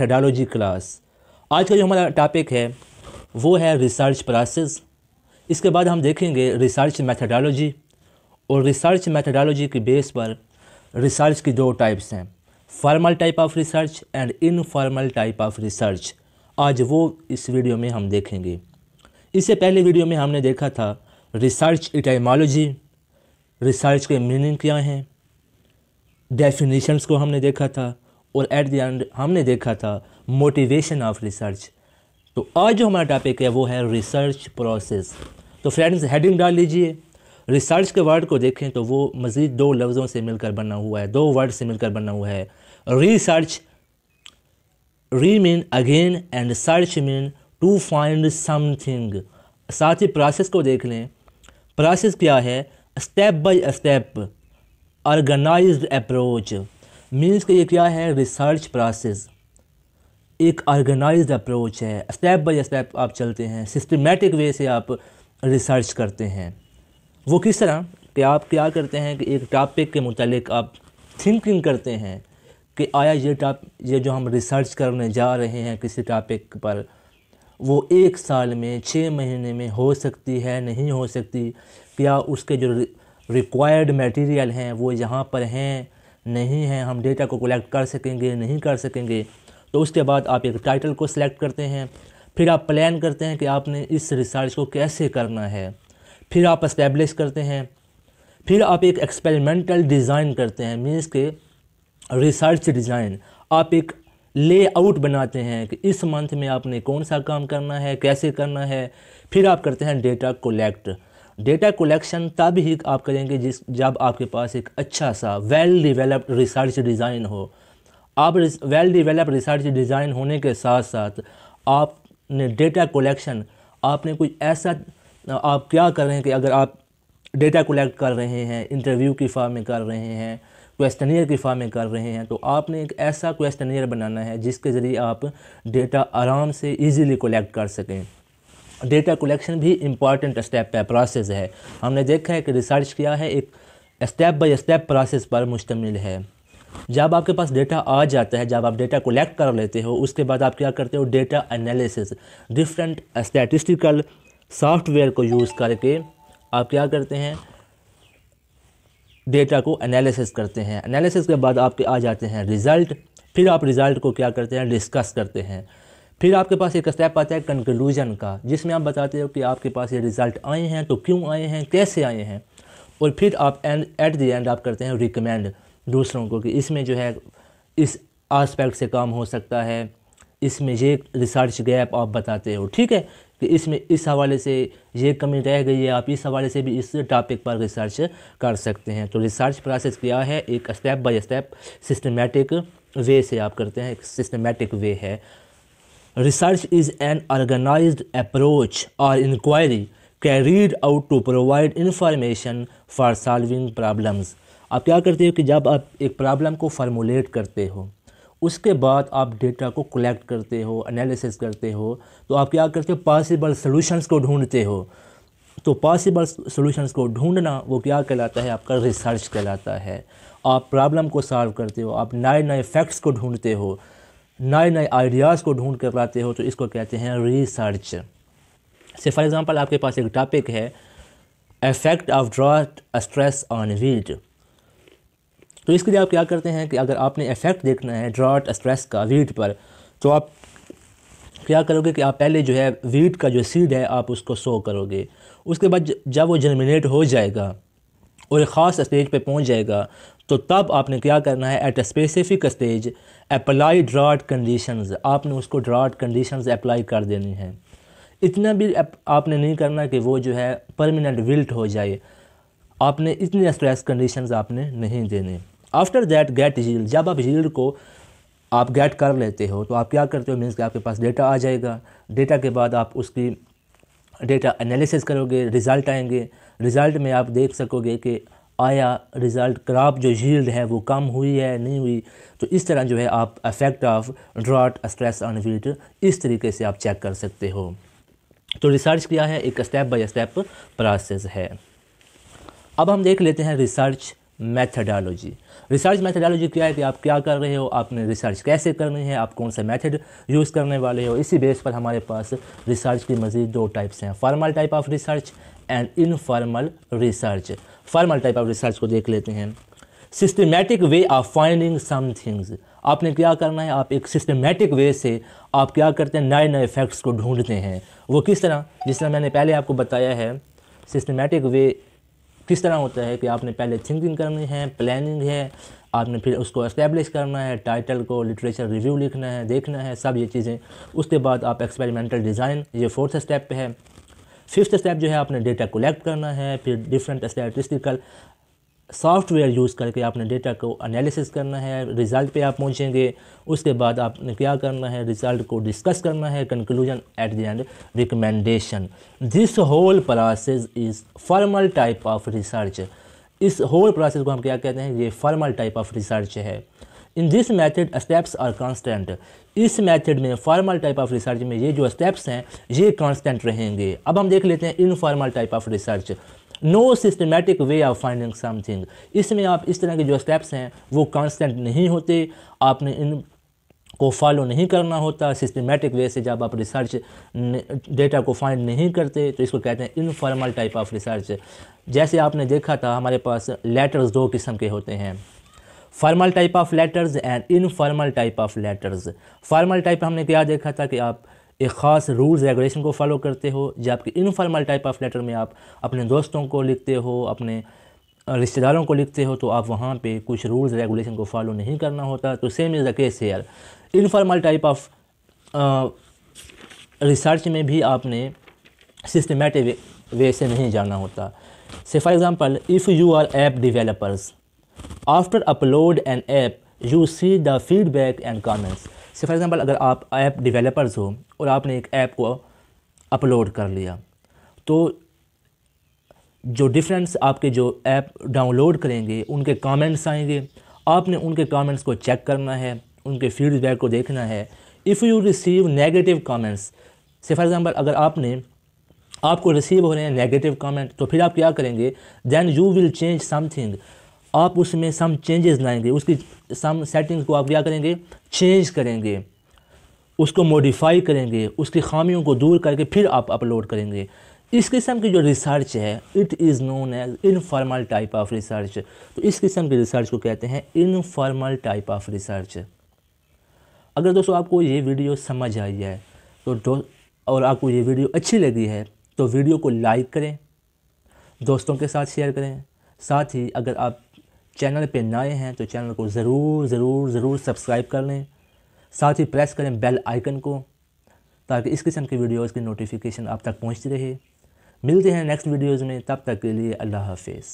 Methodology class आज का जो हमारा टॉपिक है, वो है रिसर्च प्रोसेस इसके बाद हम देखेंगे रिसर्च मैथडोलॉजी और रिसर्च मैथडोलॉजी के बेस पर रिसर्च की दो टाइप्स हैं formal type of research and informal type of research आज वो इस वीडियो में हम देखेंगे। इससे पहले वीडियो में हमने देखा था रिसर्च इटाइमोलॉजी रिसर्च के मीनिंग क्या हैं? डेफिनेशंस को हमने देखा था। और एट द एंड हमने देखा था मोटिवेशन ऑफ़ रिसर्च तो आज जो हमारा टॉपिक है, वो है रिसर्च प्रोसेस तो फ्रेंड्स हेडिंग डाल लीजिए. रिसर्च के वर्ड को देखें तो वो मज़ीद दो लफ्ज़ों से मिलकर बना हुआ है, दो वर्ड से मिलकर बना हुआ है. Research re mean again and search mean to find something साथ ही प्रोसेस को देख लें. प्रोसेस क्या है? Step by step organised approach means कि ये क्या है? रिसर्च प्रोसेस एक ऑर्गेनाइज्ड अप्रोच है. स्टेप बाय स्टेप आप चलते हैं. सिस्टमेटिक वे से आप रिसर्च करते हैं. वो किस तरह? कि आप क्या करते हैं कि एक टॉपिक के मुतालिक आप थिंकिंग करते हैं कि आया ये टॉप ये जो हम रिसर्च करने जा रहे हैं किसी टॉपिक पर, वो एक साल में छः महीने में हो सकती है, नहीं हो सकती? क्या उसके जो रिक्वायर्ड मटेरियल हैं, वो यहाँ पर हैं? नहीं है, हम डेटा को कलेक्ट कर सकेंगे, नहीं कर सकेंगे तो उसके बाद आप एक टाइटल को सिलेक्ट करते हैं, फिर आप प्लान करते हैं कि आपने इस रिसर्च को कैसे करना है, फिर आप इस्टेब्लिश करते हैं, फिर आप एक एक्सपेरिमेंटल डिज़ाइन करते हैं मीन्स के रिसर्च डिज़ाइन आप एक लेआउट बनाते हैं कि इस मंथ में आपने कौन सा काम करना है, कैसे करना है, फिर आप करते हैं डेटा कोलेक्ट डेटा कलेक्शन तब ही आप करेंगे जिस, जब आपके पास एक अच्छा सा वेल डिवेलप्ड रिसर्च डिज़ाइन हो। आप वेल डिवेलप रिसर्च डिज़ाइन होने के साथ साथ आपने डेटा कलेक्शन, आपने कोई ऐसा, आप क्या कर रहे हैं कि अगर आप डेटा कलेक्ट कर रहे हैं इंटरव्यू की फॉर्म में कर रहे हैं क्वेश्चनियर की फॉर्म में कर रहे हैं तो आपने एक ऐसा क्वेश्चनियर बनाना है जिसके ज़रिए आप डेटा आराम से इजीली कलेक्ट कर सकें। डेटा कलेक्शन भी इंपॉर्टेंट स्टेप है प्रोसेस है। हमने देखा है कि रिसर्च किया है, एक स्टेप बाय स्टेप प्रोसेस पर मुश्तमिल है। जब आपके पास डेटा आ जाता है, जब आप डेटा कलेक्ट कर लेते हो, उसके बाद आप क्या करते हो? Data analysis different statistical software को यूज़ करके आप क्या करते हैं? डेटा को एनालिसिस करते हैं। एनालिसिस के बाद आपके आ जाते हैं रिज़ल्ट फिर आप रिज़ल्ट को क्या करते हैं? डिस्कस करते हैं। फिर आपके पास एक स्टेप आता है कंक्लूजन का, जिसमें आप बताते हो कि आपके पास ये रिज़ल्ट आए हैं तो क्यों आए हैं, कैसे आए हैं? और फिर आप एंड एट द एंड आप करते हैं रिकमेंड दूसरों को कि इसमें जो है, इस आस्पेक्ट से काम हो सकता है, इसमें ये रिसर्च गैप आप बताते हो, ठीक है? कि इसमें इस हवाले से ये कमी रह गई है, आप इस हवाले से भी इस टॉपिक पर रिसर्च कर सकते हैं। तो रिसर्च प्रोसेस क्या है? एक step by step systematic way से आप करते हैं, एक सिस्टमेटिक वे है। Research is an organised approach or inquiry carried out to provide information for solving problems आप क्या करते हो कि जब आप एक प्रॉब्लम को फार्मूलेट करते हो, उसके बाद आप डेटा को कलेक्ट करते हो एनालिसिस करते हो तो आप क्या करते हो? पॉसिबल सॉल्यूशंस को ढूंढते हो। तो पॉसिबल सॉल्यूशंस को ढूंढना, वो क्या कहलाता है? आपका रिसर्च कहलाता है। आप प्रॉब्लम को सॉल्व करते हो, आप नए नए फैक्ट्स को ढूंढते हो। नए नए आइडियाज़ को ढूंढ कर लाते हो तो इसको कहते हैं रिसर्च से फॉर एग्ज़ाम्पल आपके पास एक टॉपिक है effect of drought stress on wheat तो इसके लिए आप क्या करते हैं कि अगर आपने इफ़ेक्ट देखना है ड्रॉट स्ट्रेस का वीट पर तो आप क्या करोगे कि आप पहले जो है वीट का जो सीड है, आप उसको सो करोगे। उसके बाद जब वो जर्मिनेट हो जाएगा और ख़ास स्टेज पे पहुँच जाएगा तो तब आपने क्या करना है at a specific stage apply drought conditions आपने उसको ड्राट कंडीशंस अप्लाई कर देनी है। इतना भी आपने नहीं करना कि वो जो है परमानेंट विल्ट हो जाए। आपने इतनी स्ट्रेस कंडीशंस आपने नहीं देने। आफ्टर दैट गेट यील्ड जब आप यील्ड को आप गेट कर लेते हो तो आप क्या करते हो? मीन्स कि आपके पास डेटा आ जाएगा। डेटा के बाद आप उसकी डेटा एनालिसिस करोगे रिज़ल्ट आएँगे। रिज़ल्ट में आप देख सकोगे कि आया रिज़ल्ट क्रॉप जो झील्ड है वो कम हुई है, नहीं हुई तो इस तरह जो है आप affect of drought stress on wheat इस तरीके से आप चेक कर सकते हो। तो रिसर्च किया है, एक स्टेप बाय स्टेप प्रोसेस है। अब हम देख लेते हैं रिसर्च मैथडोलॉजी रिसर्च मैथडोलॉजी क्या है कि आप क्या कर रहे हो, आपने रिसर्च कैसे करनी है, आप कौन सा मेथड यूज़ करने वाले हो, इसी बेस पर हमारे पास रिसर्च की मज़ीद दो टाइप्स हैं formal type of research and informal research formal type of research को देख लेते हैं। Systematic way of finding some things आपने क्या करना है, आप एक सिस्टमेटिक वे से आप क्या करते हैं, नए नए फैक्ट्स को ढूंढते हैं। वो किस तरह? जिस तरह मैंने पहले आपको बताया है सिस्टमेटिक वे किस तरह होता है कि आपने पहले थिंकिंग करनी है, प्लानिंग है, आपने फिर उसको इस्टेब्लिश करना है टाइटल को लिटरेचर रिव्यू लिखना है, देखना है, सब ये चीज़ें। उसके बाद आप एक्सपेरिमेंटल डिज़ाइन ये फोर्थ स्टेप पे है। फिफ्थ स्टेप जो है, आपने डेटा कलेक्ट करना है, फिर डिफरेंट स्टैटिस्टिकल सॉफ्टवेयर यूज़ करके आपने डेटा को एनालिसिस करना है रिज़ल्ट पे आप पहुँचेंगे, उसके बाद आपने क्या करना है रिज़ल्ट को डिस्कस करना है conclusion at the end recommendation this whole process is formal type of research इस होल प्रोसेस को हम क्या कहते हैं? ये फॉर्मल टाइप ऑफ़ रिसर्च है। In this method steps are constant इस मेथड में फॉर्मल टाइप ऑफ़ रिसर्च में ये जो स्टेप्स हैं, ये कांस्टेंट रहेंगे। अब हम देख लेते हैं informal type of research no systematic way of finding something इसमें आप इस तरह के जो स्टेप्स हैं, वो कांस्टेंट नहीं होते। आपने इन को फॉलो नहीं करना होता। सिस्टमेटिक वे से जब आप रिसर्च डेटा को फाइंड नहीं करते तो इसको कहते हैं इनफॉर्मल टाइप ऑफ़ रिसर्च जैसे आपने देखा था, हमारे पास लेटर्स दो किस्म के होते हैं। Formal type of letters and informal type of letters formal type हमने क्या देखा था कि आप एक ख़ास रूल्स रेगुलेशन को फॉलो करते हो जबकि इनफॉर्मल टाइप ऑफ़ लेटर में आप अपने दोस्तों को लिखते हो, अपने रिश्तेदारों को लिखते हो तो आप वहाँ पे कुछ रूल्स रेगुलेशन को फॉलो नहीं करना होता। तो same is the case here informal type of research में भी आपने सिस्टमेटिक वे से नहीं जाना होता। So for example if you are app developers after upload an app you see the feedback and comments so for example अगर आप app developers हो और आपने एक ऐप को अपलोड कर लिया तो जो डिफरेंस आपके जो ऐप डाउनलोड करेंगे, उनके कमेंट्स आएँगे। आपने उनके कमेंट्स को चेक करना है, उनके फीडबैक को देखना है। If you receive negative comments so for example अगर आपने, आपको रिसीव हो रहे हैं नेगेटिव कमेंट तो फिर आप क्या करेंगे? Then you will change something आप उसमें सम चेंजेस लाएँगे, उसकी सम सेटिंग्स को आप क्या करेंगे? चेंज करेंगे। उसको मॉडिफाई करेंगे, उसकी खामियों को दूर करके फिर आप अपलोड करेंगे। इस किस्म की जो रिसर्च है it is known as informal type of research तो इस किस्म की रिसर्च को कहते हैं इनफॉर्मल टाइप ऑफ़ रिसर्च अगर दोस्तों आपको ये वीडियो समझ आई है तो और आपको ये वीडियो अच्छी लगी है तो वीडियो को लाइक करें, दोस्तों के साथ शेयर करें। साथ ही अगर आप चैनल पे नए हैं तो चैनल को ज़रूर ज़रूर ज़रूर सब्सक्राइब कर लें। साथ ही प्रेस करें बेल आइकन को, ताकि इस किस्म के वीडियोज़ की नोटिफिकेशन आप तक पहुँचती रहे। मिलते हैं नेक्स्ट वीडियोज़ में, तब तक के लिए अल्लाह हाफिज़।